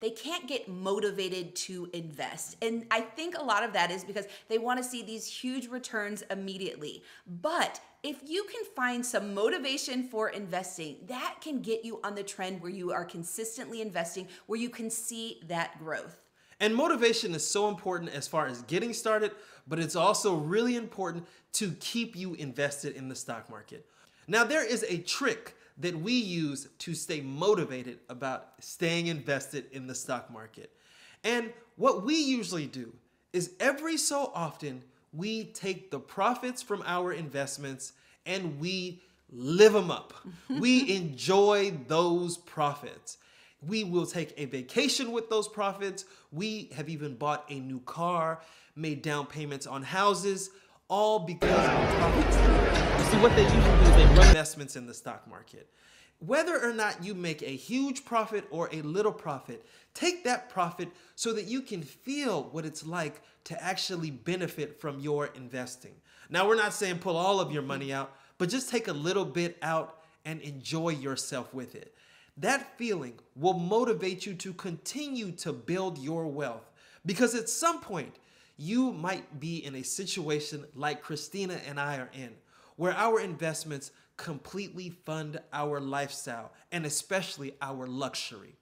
they can't get motivated to invest. And I think a lot of that is because they want to see these huge returns immediately. But if you can find some motivation for investing, that can get you on the trend where you are consistently investing, where you can see that growth. And motivation is so important as far as getting started, but it's also really important to keep you invested in the stock market. Now, there is a trick that we use to stay motivated about staying invested in the stock market. And what we usually do is every so often we take the profits from our investments and we live them up. we enjoy those profits. We will take a vacation with those profits. We have even bought a new car, made down payments on houses, all because of profits. What they usually do is they run investments in the stock market. Whether or not you make a huge profit or a little profit, take that profit so that you can feel what it's like to actually benefit from your investing. Now, we're not saying pull all of your money out, but just take a little bit out and enjoy yourself with it. That feeling will motivate you to continue to build your wealth because at some point you might be in a situation like Christina and I are in, where our investments completely fund our lifestyle and especially our luxury.